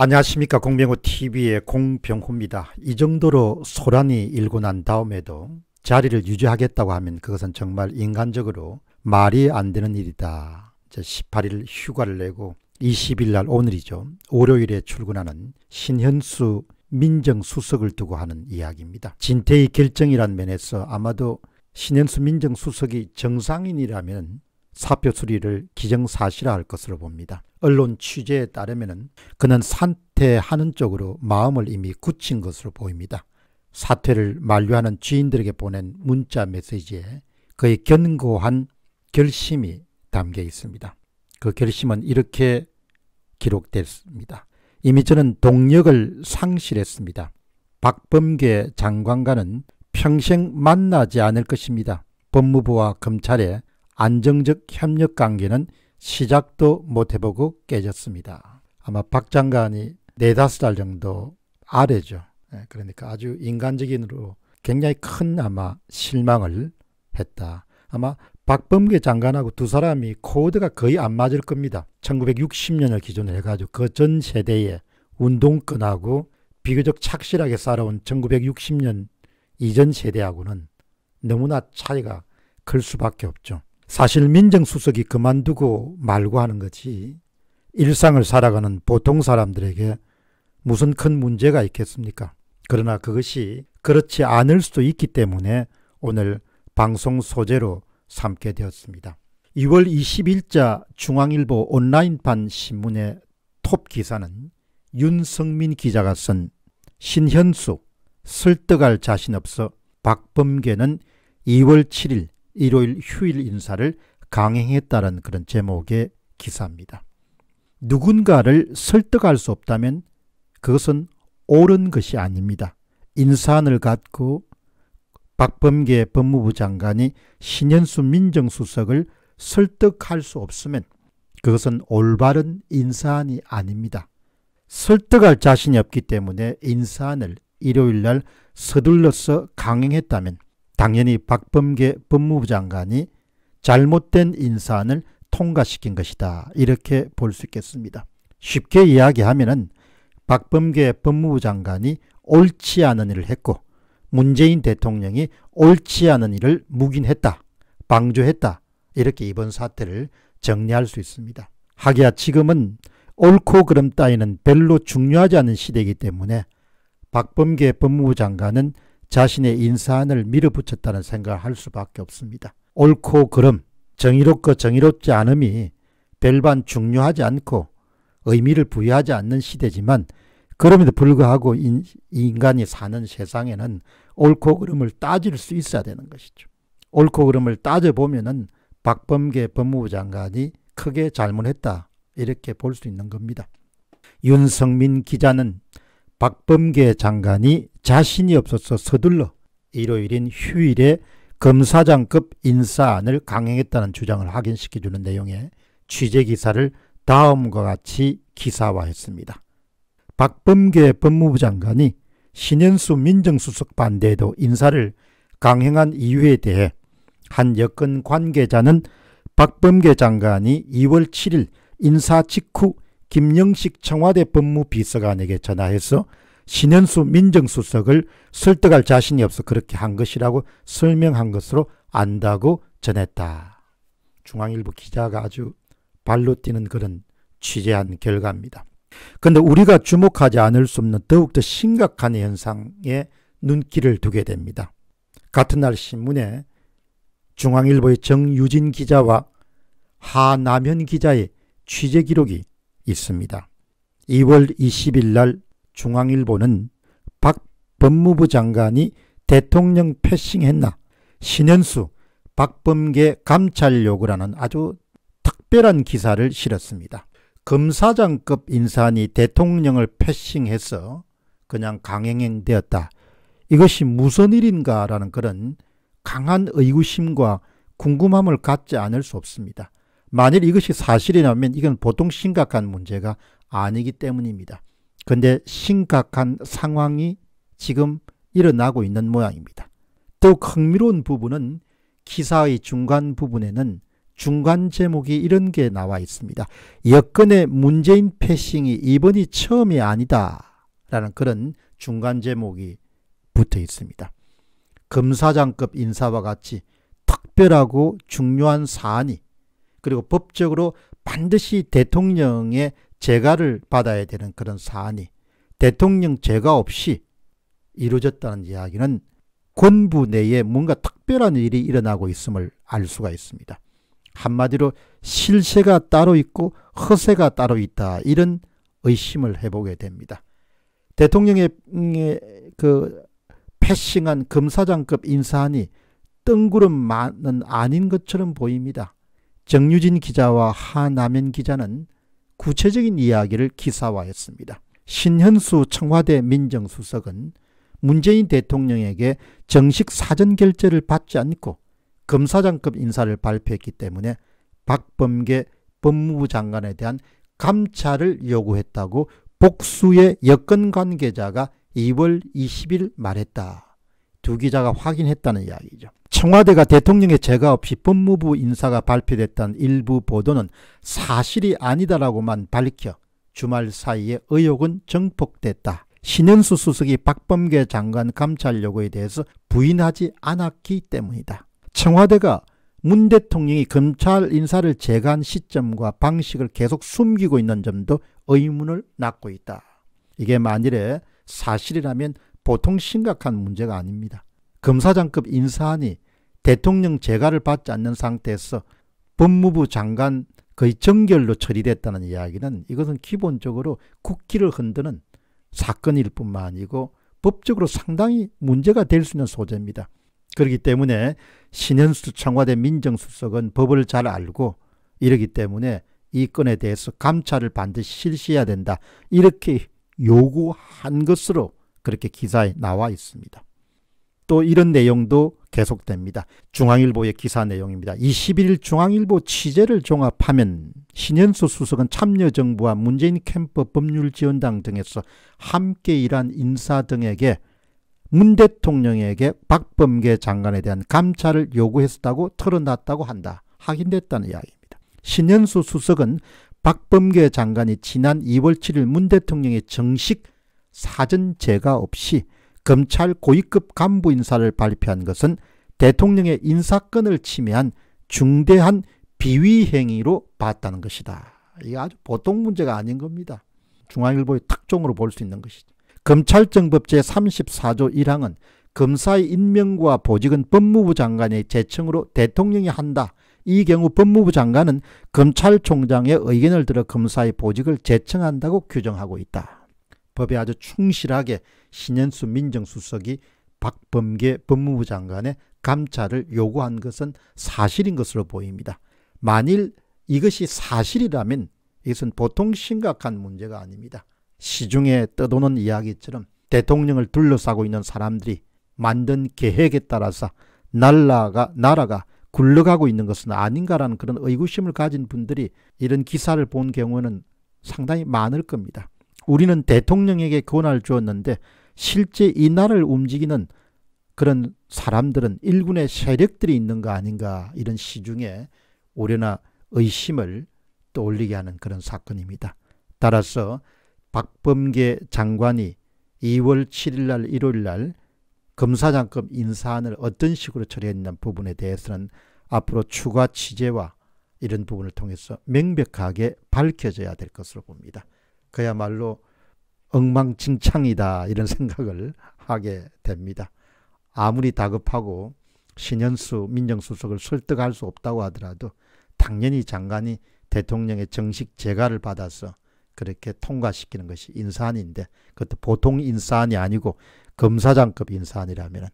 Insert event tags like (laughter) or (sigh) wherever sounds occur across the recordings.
안녕하십니까 공병호 TV의 공병호입니다. 이 정도로 소란이 일고 난 다음에도 자리를 유지하겠다고 하면 그것은 정말 인간적으로 말이 안 되는 일이다. 18일 휴가를 내고 20일 날 오늘이죠. 월요일에 출근하는 신현수 민정수석을 두고 하는 이야기입니다. 진퇴의 결정이란 면에서 아마도 신현수 민정수석이 정상인이라면 사표 수리를 기정사실화할 것으로 봅니다. 언론 취재에 따르면 그는 산퇴하는 쪽으로 마음을 이미 굳힌 것으로 보입니다. 사퇴를 만류하는 주인들에게 보낸 문자 메시지에 그의 견고한 결심이 담겨 있습니다. 그 결심은 이렇게 기록됐습니다. 이미 저는 동력을 상실했습니다. 박범계 장관과는 평생 만나지 않을 것입니다. 법무부와 검찰의 안정적 협력 관계는 시작도 못 해보고 깨졌습니다. 아마 박 장관이 네다섯 달 정도 아래죠. 예, 그러니까 아주 인간적인으로 굉장히 큰 아마 실망을 했다. 아마 박범계 장관하고 두 사람이 코드가 거의 안 맞을 겁니다. 1960년을 기준으로 해가지고 그 전 세대의 운동권하고 비교적 착실하게 살아온 1960년 이전 세대하고는 너무나 차이가 클 수밖에 없죠. 사실 민정수석이 그만두고 말고 하는 거지 일상을 살아가는 보통 사람들에게 무슨 큰 문제가 있겠습니까? 그러나 그것이 그렇지 않을 수도 있기 때문에 오늘 방송 소재로 삼게 되었습니다. 2월 20일자 중앙일보 온라인판 신문의 톱 기사는 윤성민 기자가 쓴 신현수 설득할 자신 없어 박범계는 2월 7일 일요일 휴일 인사를 강행했다는 그런 제목의 기사입니다. 누군가를 설득할 수 없다면 그것은 옳은 것이 아닙니다. 인사안을 갖고 박범계 법무부 장관이 신현수 민정수석을 설득할 수 없으면 그것은 올바른 인사안이 아닙니다. 설득할 자신이 없기 때문에 인사안을 일요일 날 서둘러서 강행했다면 당연히 박범계 법무부 장관이 잘못된 인사안을 통과시킨 것이다. 이렇게 볼 수 있겠습니다. 쉽게 이야기하면 박범계 법무부 장관이 옳지 않은 일을 했고 문재인 대통령이 옳지 않은 일을 묵인했다. 방조했다. 이렇게 이번 사태를 정리할 수 있습니다. 하기야 지금은 옳고 그름 따위는 별로 중요하지 않은 시대이기 때문에 박범계 법무부 장관은 자신의 인사안을 밀어붙였다는 생각을 할 수밖에 없습니다. 옳고 그름, 정의롭고 정의롭지 않음이 별반 중요하지 않고 의미를 부여하지 않는 시대지만 그럼에도 불구하고 인, 인간이 사는 세상에는 옳고 그름을 따질 수 있어야 되는 것이죠. 옳고 그름을 따져보면은 박범계 법무부 장관이 크게 잘못했다. 이렇게 볼 수 있는 겁니다. 윤성민 기자는 박범계 장관이 자신이 없어서 서둘러 일요일인 휴일에 검사장급 인사안을 강행했다는 주장을 확인시켜주는 내용의 취재 기사를 다음과 같이 기사화했습니다. 박범계 법무부 장관이 신현수 민정수석 반대에도 인사를 강행한 이유에 대해 한 여권 관계자는 박범계 장관이 2월 7일 인사 직후 김영식 청와대 법무비서관에게 전화해서 신현수 민정수석을 설득할 자신이 없어 그렇게 한 것이라고 설명한 것으로 안다고 전했다. 중앙일보 기자가 아주 발로 뛰는 그런 취재한 결과입니다. 그런데 우리가 주목하지 않을 수 없는 더욱더 심각한 현상에 눈길을 두게 됩니다. 같은 날 신문에 중앙일보의 정유진 기자와 하남현 기자의 취재 기록이 있습니다. 2월 20일 날 중앙일보는 박 법무부 장관이 대통령 패싱했나 신현수 박범계 감찰 요구라는 아주 특별한 기사를 실었습니다. 검사장급 인사안이 대통령을 패싱해서 그냥 강행되었다. 이것이 무슨 일인가라는 그런 강한 의구심과 궁금함을 갖지 않을 수 없습니다. 만일 이것이 사실이라면 이건 보통 심각한 문제가 아니기 때문입니다. 그런데 심각한 상황이 지금 일어나고 있는 모양입니다. 더욱 흥미로운 부분은 기사의 중간 부분에는 중간 제목이 이런 게 나와 있습니다. 여건의 문재인 패싱이 이번이 처음이 아니다. 라는 그런 중간 제목이 붙어 있습니다. 검사장급 인사와 같이 특별하고 중요한 사안이 그리고 법적으로 반드시 대통령의 재가를 받아야 되는 그런 사안이 대통령 재가 없이 이루어졌다는 이야기는 권부 내에 뭔가 특별한 일이 일어나고 있음을 알 수가 있습니다. 한마디로 실세가 따로 있고 허세가 따로 있다 이런 의심을 해보게 됩니다. 대통령의 그 패싱한 검사장급 인사안이 뜬구름 만은 아닌 것처럼 보입니다. 정유진 기자와 하남현 기자는 구체적인 이야기를 기사화했습니다. 신현수 청와대 민정수석은 문재인 대통령에게 정식 사전 결재를 받지 않고 검사장급 인사를 발표했기 때문에 박범계 법무부 장관에 대한 감찰을 요구했다고 복수의 여권 관계자가 2월 20일 말했다. 두 기자가 확인했다는 이야기죠. 청와대가 대통령의 재가 없이 법무부 인사가 발표됐다는 일부 보도는 사실이 아니다라고만 밝혀 주말 사이에 의혹은 정폭됐다. 신현수 수석이 박범계 장관 감찰 요구에 대해서 부인하지 않았기 때문이다. 청와대가 문 대통령이 검찰 인사를 재간 시점과 방식을 계속 숨기고 있는 점도 의문을 낳고 있다. 이게 만일에 사실이라면 보통 심각한 문제가 아닙니다. 검사장급 인사안이 대통령 재가를 받지 않는 상태에서 법무부 장관 거의 정결로 처리됐다는 이야기는 이것은 기본적으로 국기를 흔드는 사건일 뿐만 아니고 법적으로 상당히 문제가 될 수 있는 소재입니다. 그렇기 때문에 신현수 청와대 민정수석은 법을 잘 알고 이러기 때문에 이 건에 대해서 감찰을 반드시 실시해야 된다. 이렇게 요구한 것으로 그렇게 기사에 나와 있습니다. 또 이런 내용도 계속됩니다. 중앙일보의 기사 내용입니다. 21일 중앙일보 취재를 종합하면 신현수 수석은 참여정부와 문재인 캠프 법률지원당 등에서 함께 일한 인사 등에게 문 대통령에게 박범계 장관에 대한 감찰을 요구했다고 털어놨다고 한다. 확인됐다는 이야기입니다. 신현수 수석은 박범계 장관이 지난 2월 7일 문 대통령의 정식 사전 제가 없이 검찰 고위급 간부 인사를 발표한 것은 대통령의 인사권을 침해한 중대한 비위 행위로 봤다는 것이다. 이게 아주 보통 문제가 아닌 겁니다. 중앙일보의 특종으로 볼 수 있는 것이죠. 검찰정법 제34조 1항은 검사의 임명과 보직은 법무부 장관의 제청으로 대통령이 한다. 이 경우 법무부 장관은 검찰총장의 의견을 들어 검사의 보직을 제청한다고 규정하고 있다. 법에 아주 충실하게 신현수 민정수석이 박범계 법무부 장관의 감찰을 요구한 것은 사실인 것으로 보입니다. 만일 이것이 사실이라면 이것은 보통 심각한 문제가 아닙니다. 시중에 떠도는 이야기처럼 대통령을 둘러싸고 있는 사람들이 만든 계획에 따라서 나라가, 나라가 굴러가고 있는 것은 아닌가라는 그런 의구심을 가진 분들이 이런 기사를 본 경우는 상당히 많을 겁니다. 우리는 대통령에게 권한을 주었는데 실제 이 나라를 움직이는 그런 사람들은 일군의 세력들이 있는 거 아닌가 이런 시중에 우려나 의심을 떠올리게 하는 그런 사건입니다. 따라서 박범계 장관이 2월 7일 날 일요일 날 검사장급 인사안을 어떤 식으로 처리했는 부분에 대해서는 앞으로 추가 취재와 이런 부분을 통해서 명백하게 밝혀져야 될 것으로 봅니다. 그야말로 엉망진창이다 이런 생각을 하게 됩니다. 아무리 다급하고 신현수 민정수석을 설득할 수 없다고 하더라도 당연히 장관이 대통령의 정식 재가를 받아서 그렇게 통과시키는 것이 인사안인데 그것도 보통 인사안이 아니고 검사장급 인사안이라면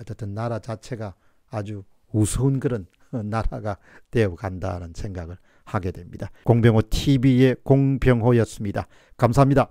어쨌든 나라 자체가 아주 우스운 그런 (laughs) 나라가 되어 간다는 생각을 하게 됩니다. 공병호 TV의 공병호였습니다. 감사합니다.